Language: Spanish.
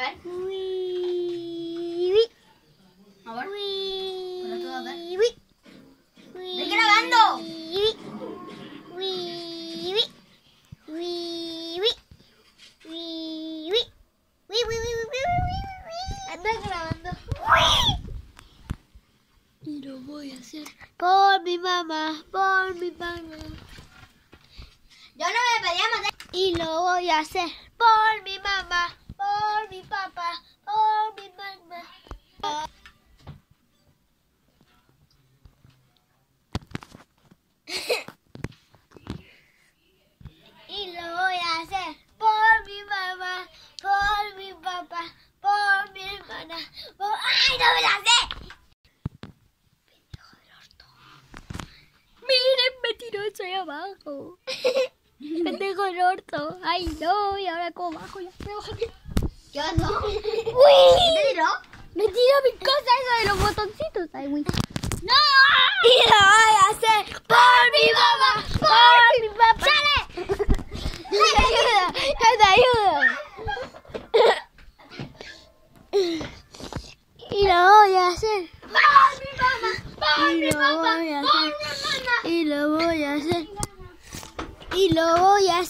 ver. Uy, uy. A ver. Uy, todo, a ver. ¡Estoy grabando! Anda. Y lo voy a hacer por mi mamá, por mi mamá. Yo no me podía matar. Y lo voy a hacer por mi no me la sé! Pendejo del orto. Miren, me tiró hacia abajo. Pendejo del orto. Ay, no, y ahora como bajo ya me. ¿Qué pasó? ¡Uy! ¿Qué te tiró? Me tiró mi cosa eso de los botoncitos. Ay, güey. ¡No! Y lo voy a hacer por mi mamá, por mi papá. ¡Sale! ¡Yo te voy a hacer. Y lo voy a hacer. Y lo voy a hacer.